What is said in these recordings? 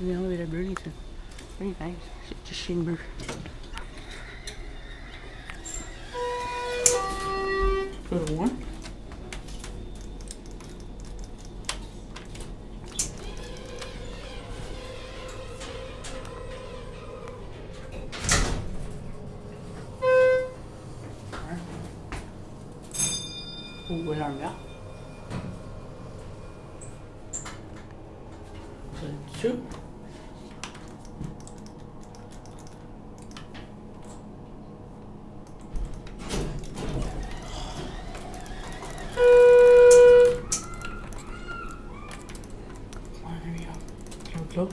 in the elevator at Burlington. Very nice. Just chamber. Little one. Oh, alarm, ja. two. there we ejemplo,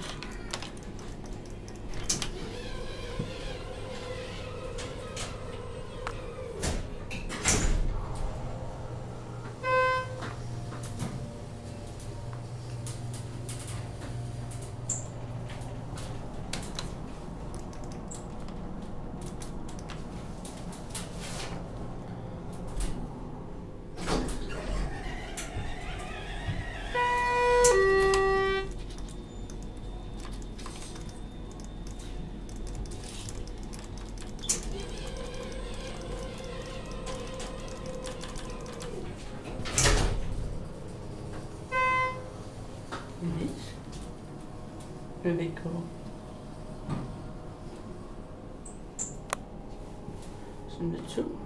Nice. Really cool. Number two.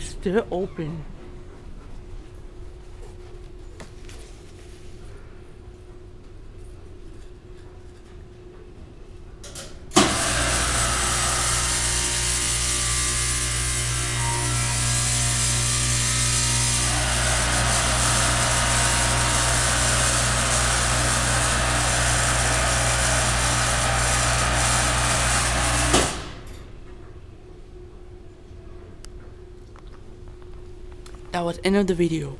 Still open. That was end of the video.